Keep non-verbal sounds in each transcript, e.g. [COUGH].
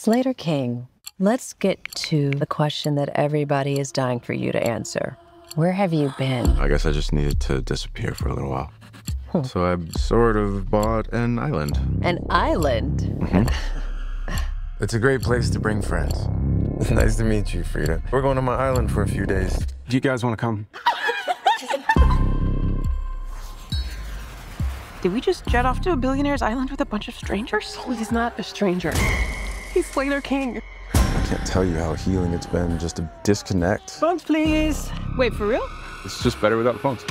Slater King, let's get to the question that everybody is dying for you to answer. Where have you been? I guess I just needed to disappear for a little while. Hmm. So I sort of bought an island. An island? Mm-hmm. [LAUGHS] It's a great place to bring friends. [LAUGHS] nice to meet you, Frida. We're going to my island for a few days. Do you guys want to come? Did we just jet off to a billionaire's island with a bunch of strangers? Oh, he's not a stranger. He's Slater King. I can't tell you how healing it's been just to disconnect. Phones, please. Wait, for real? It's just better without the phones.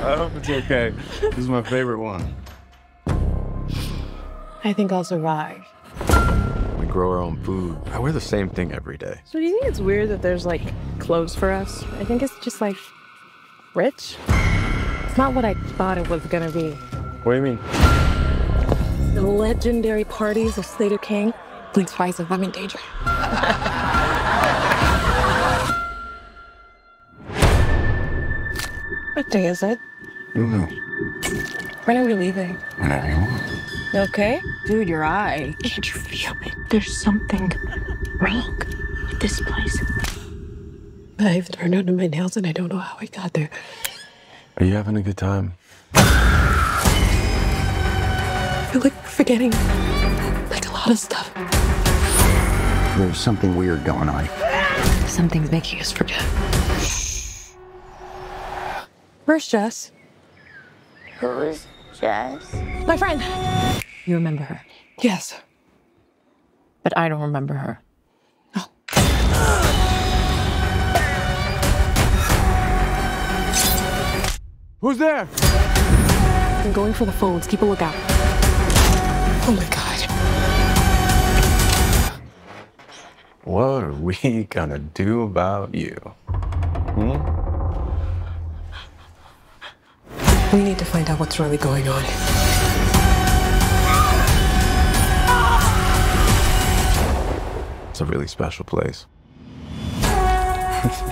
I hope it's okay. This is my favorite one. I think I'll survive. We grow our own food. I wear the same thing every day. So do you think it's weird that there's like clothes for us? I think it's just like rich. It's not what I thought it was gonna be. What do you mean? The legendary parties of Slater King. Please, Pfizer, I'm in danger. what day is it? Mm-hmm. When are we leaving? Whenever you want. You okay? Dude, your eye. Can't you feel it? There's something wrong with this place. I've turned under my nails and I don't know how I got there. Are you having a good time? I feel like we're forgetting like a lot of stuff. There's something weird going on. Something's making us forget. Where's Jess? Who's Jess? My friend. You remember her, Yes. but I don't remember her. Who's there? I'm going for the phones. Keep a lookout. Oh my god. What are we [LAUGHS] gonna do about you? Hmm? We need to find out what's really going on. It's a really special place. [LAUGHS]